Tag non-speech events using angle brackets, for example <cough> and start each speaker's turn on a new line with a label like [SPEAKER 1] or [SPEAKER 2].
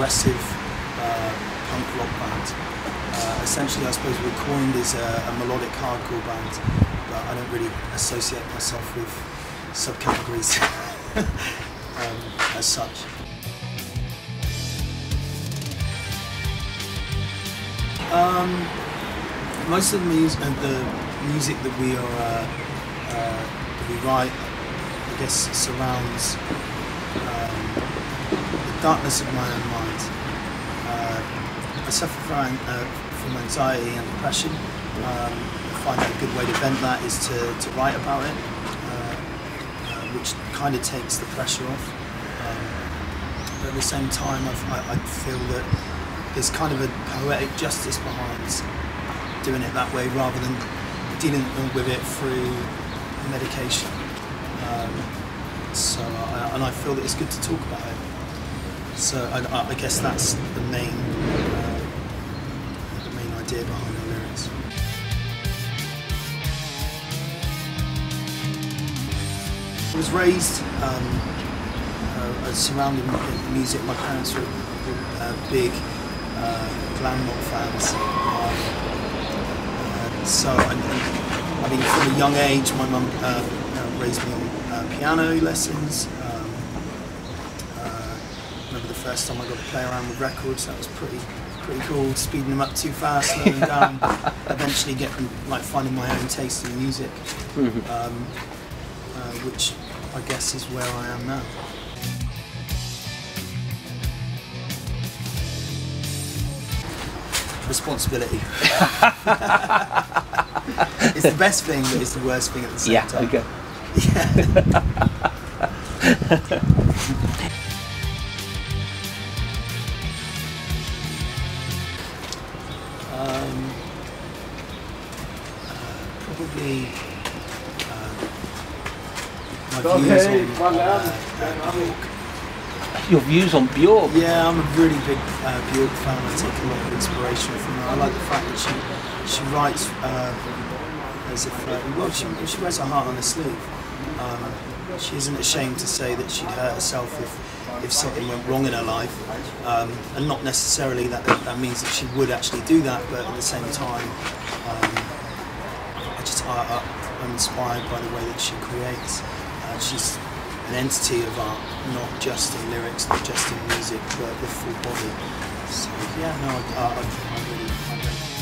[SPEAKER 1] progressive uh, punk rock band. Uh, essentially, I suppose we're coined as a, a melodic hardcore band, but I don't really associate myself with subcategories <laughs> um, as such. Um, most of the music, uh, the music that we are uh, uh, that we write, I guess, surrounds darkness of my own mind. Uh, I suffer from, uh, from anxiety and depression. Um, I find that a good way to vent that is to, to write about it, uh, uh, which kind of takes the pressure off. Um, but at the same time, I, I feel that there's kind of a poetic justice behind doing it that way rather than dealing with it through medication. Um, so, and I feel that it's good to talk about it. So, I, I guess that's the main, uh, the main idea behind the lyrics. I was raised um, uh, surrounding music. My parents were uh, big uh, glam rock fans. Um, uh, so, I, I mean, from a young age, my mum uh, raised me on uh, piano lessons. Remember the first time I got to play around with records. That was pretty pretty cool. Speeding them up too fast, slowing them down. <laughs> Eventually, getting like finding my own taste in music, um, uh, which I guess is where I am now. responsibility. <laughs> it's the best thing, but it's the worst thing at the same
[SPEAKER 2] Yeah,
[SPEAKER 1] time.
[SPEAKER 2] okay. <laughs>
[SPEAKER 1] Um, uh, probably uh, my views on uh, Bjork.
[SPEAKER 2] Your views on Bjork?
[SPEAKER 1] Yeah, I'm a really big uh, Bjork fan. I take a lot of inspiration from her. I like the fact that she she writes uh, as if uh, well she, she wears her heart on her sleeve. Um, she isn't ashamed to say that she'd hurt herself if if something went wrong in her life, um, and not necessarily that that means that she would actually do that, but at the same time, um, I just I, I'm inspired by the way that she creates. Uh, she's an entity of art, not just in lyrics, not just in music, but the full body. So yeah, no, I, I, I really, I really